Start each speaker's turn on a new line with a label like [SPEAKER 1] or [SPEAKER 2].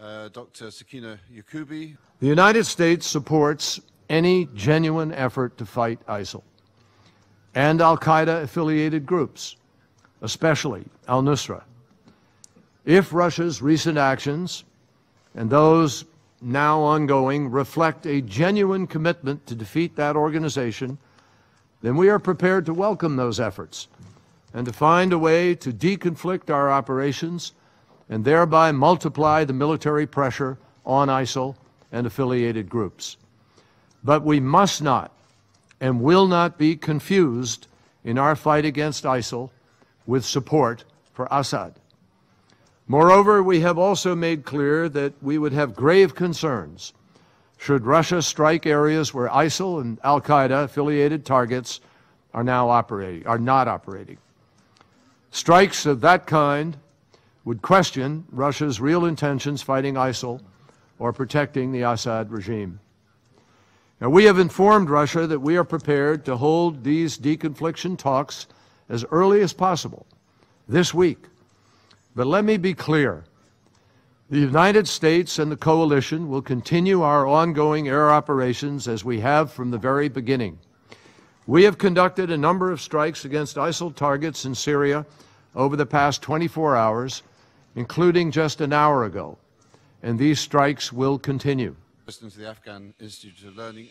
[SPEAKER 1] uh, Dr. Sakena Yacoobi.
[SPEAKER 2] The United States supports any genuine effort to fight ISIL and Al Qaeda affiliated groups, especially al Nusra. If Russia's recent actions and those now ongoing reflect a genuine commitment to defeat that organization, then we are prepared to welcome those efforts and to find a way to deconflict our operations and thereby multiply the military pressure on ISIL and affiliated groups. But we must not and will not be confused in our fight against ISIL with support for Assad. Moreover, we have also made clear that we would have grave concerns should Russia strike areas where ISIL and Al Qaeda affiliated targets are now operating, are not operating. Strikes of that kind would question Russia's real intentions fighting ISIL or protecting the Assad regime. Now, we have informed Russia that we are prepared to hold these deconfliction talks as early as possible this week. But let me be clear. The United States and the coalition will continue our ongoing air operations as we have from the very beginning. We have conducted a number of strikes against ISIL targets in Syria over the past 24 hours, including just an hour ago, and these strikes will continue.
[SPEAKER 1] The Afghan Institute of Learning.